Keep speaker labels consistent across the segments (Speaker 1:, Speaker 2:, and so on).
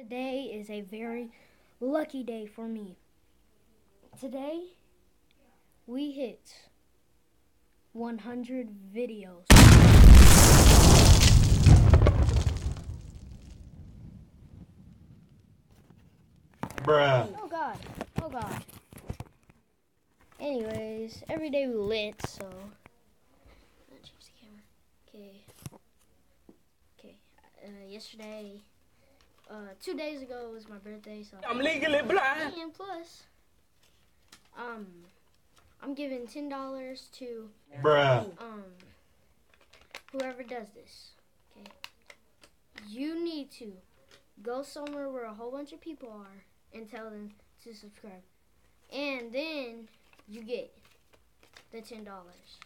Speaker 1: Today is a very lucky day for me. Today, we hit 100 videos.
Speaker 2: Bruh.
Speaker 1: Oh god. Oh god. Anyways, every day we lit, so. Change the camera. Okay. Okay. Uh, yesterday, uh, two days ago was my birthday, so.
Speaker 3: I'm legally blind.
Speaker 1: And plus, um, I'm giving ten dollars to
Speaker 2: Bruh.
Speaker 1: um whoever does this. Okay. You need to go somewhere where a whole bunch of people are and tell them to subscribe. And then you get the ten dollars.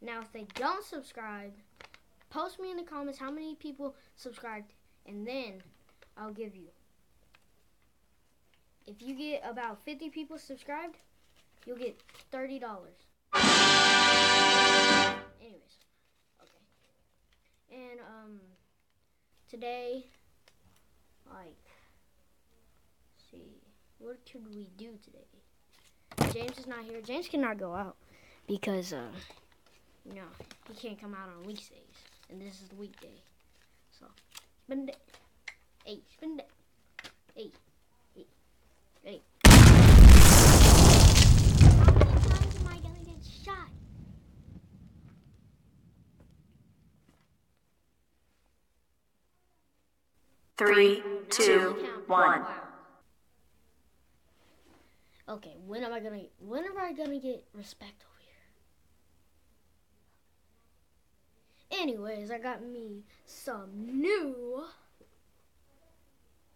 Speaker 1: Now if they don't subscribe, post me in the comments how many people subscribed and then I'll give you. If you get about 50 people subscribed, you'll get $30. Anyways, okay. And um today like see what could we do today? James is not here. James cannot go out because uh you know, he can't come out on weekdays and this is the weekday. So spend it. Hey, spend it. Hey. Hey. Hey. How many times am I gonna get shot?
Speaker 4: Three, two, one.
Speaker 1: Okay, when am I gonna when am I gonna get respect over here? Anyways, I got me some new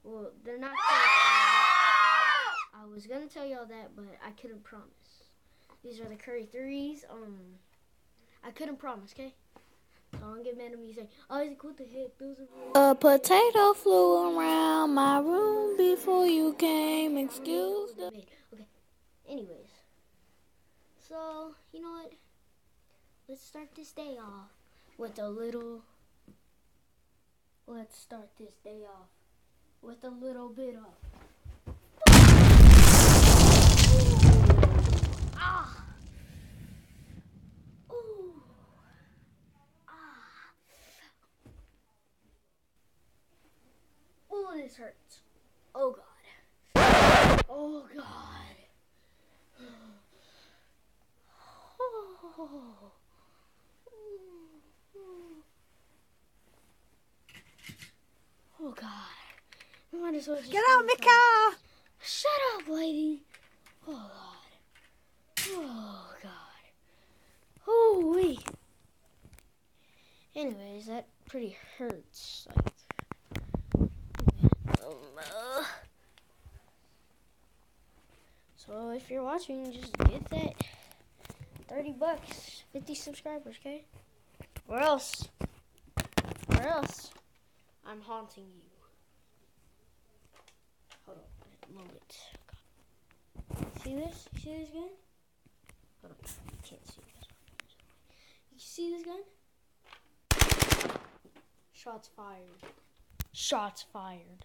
Speaker 1: Well, they're not I was gonna tell y'all that, but I couldn't promise. These are the Curry threes. Um I couldn't promise, okay? So don't get mad at me saying, Isaac, what the heck? Those are
Speaker 5: A potato flew around my room before you came. Excuse the.
Speaker 1: Okay. Anyways. So, you know what? Let's start this day off with a little. Let's start this day off with a little bit of. Ah! Ooh. Ah. Ooh, this hurts. Oh, God. Oh God. Oh. Oh God. We might as well
Speaker 5: Get out of the car!
Speaker 1: Shut up, lady. Oh God. Oh God. Wee. Anyways, that pretty hurts. Like. So if you're watching, just get that 30 bucks, 50 subscribers, okay? Or else, or else, I'm haunting you. Hold See this? You see this gun? Hold on, you can't see this. You see this gun? Shots fired. Shots fired.